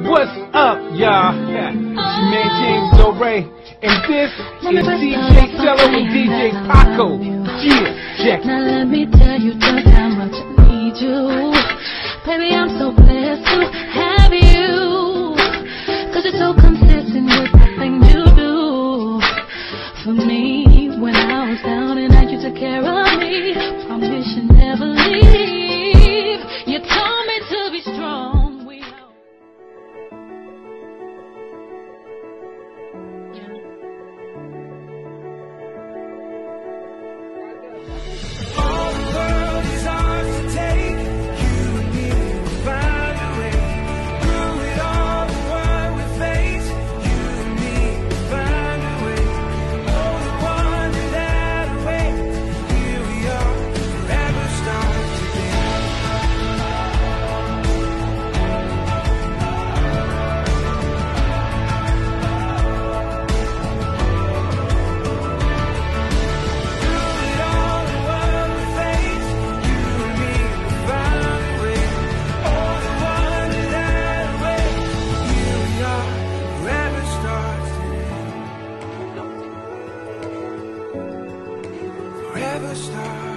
What's up, y'all? Yeah, it's your man James Dore, and this is DJ Cello and DJ Paco. Yeah, check. Now let me tell you just how much I need you. Baby, I'm so blessed to have you. Cause you're so consistent with the things you do. For me, when I was down and out, you took care of me. Promise you never leave. Forever starts.